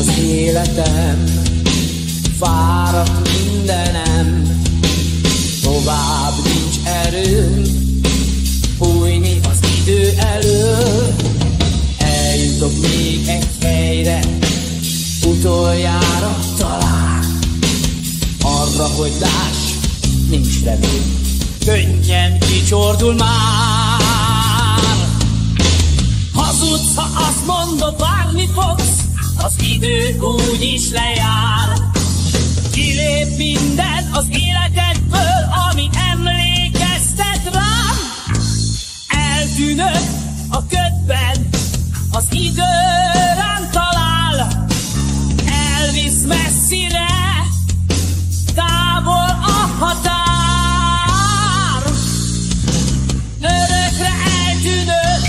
Az életem, fáradt mindenem, tovább nincs erőm, fújni az idő elől. Eljutok még egy helyre, utoljára talán, arra, hogy láss, nincs remény, könnyen kicsordul már. Az idő úgy is lejár. Kilép minden az életedből, ami emlékeztet rám. Eltűnök a ködben, az idő rám talál. Elvisz messzire, távol a határ. Örökre eltűnök,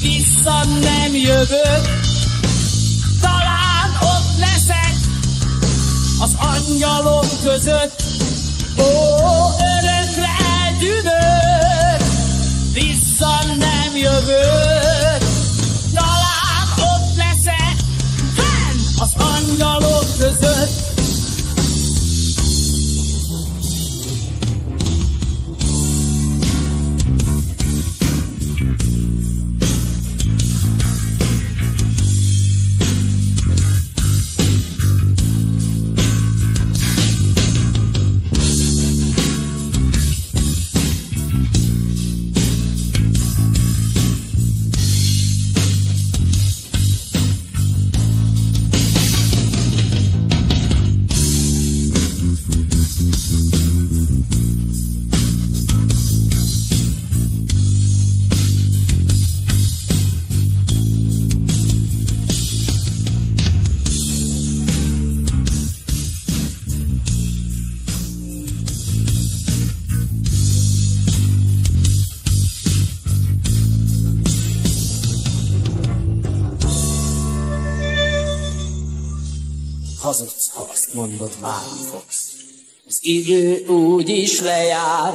vissza nem jövök. Az angyalok között. Ó, hazudsz, ha azt mondod, várni fogsz. Az idő úgy is lejár,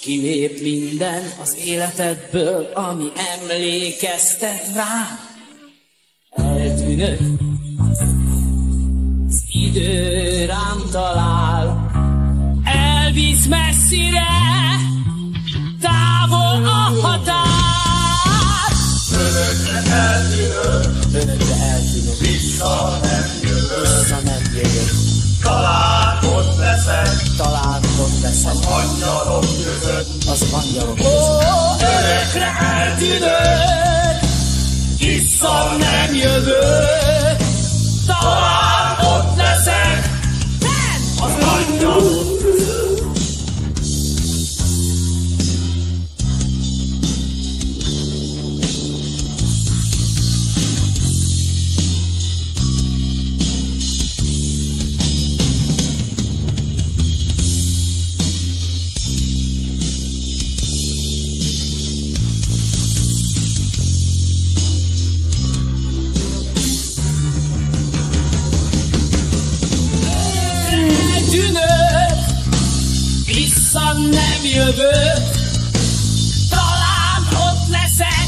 kilép minden az életedből, ami emlékeztet rá. Eltűnök, az idő rám talál, elvisz messzire, távol a határ. Örökre eltűnök, Önökre eltűnök, vissza angyalok között. az angyalok között. Ó, örökre eltűnök, eltűnök, vissza nem jövök, talán ott leszek,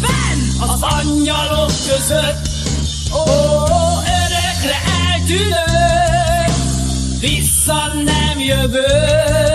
fenn az angyalok között. Ó, örökre eltűnök, vissza nem jövök,